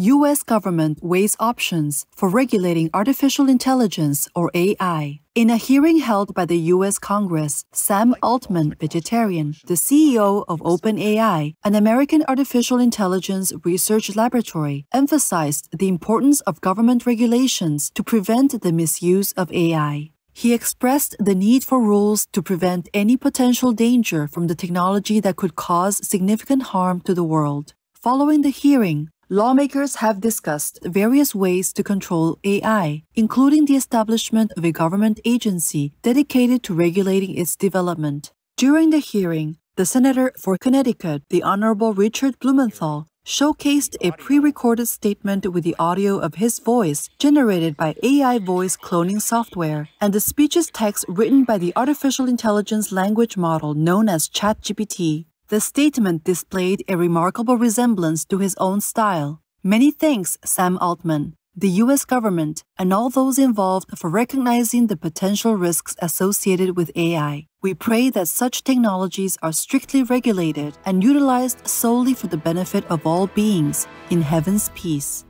U.S. government weighs options for regulating artificial intelligence or AI. In a hearing held by the U.S. Congress, Sam Altman, vegetarian, the CEO of OpenAI, an American artificial intelligence research laboratory, emphasized the importance of government regulations to prevent the misuse of AI. He expressed the need for rules to prevent any potential danger from the technology that could cause significant harm to the world. Following the hearing, lawmakers have discussed various ways to control AI, including the establishment of a government agency dedicated to regulating its development. During the hearing, the Senator for Connecticut, the Honorable Richard Blumenthal, showcased a pre recorded statement with the audio of his voice generated by AI voice cloning software and the speeches text written by the artificial intelligence language model known as ChatGPT. The statement displayed a remarkable resemblance to his own style. Many thanks, Sam Altman, the US government, and all those involved for recognizing the potential risks associated with AI. We pray that such technologies are strictly regulated and utilized solely for the benefit of all beings in heaven's peace.